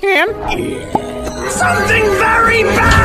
Him? Something very bad!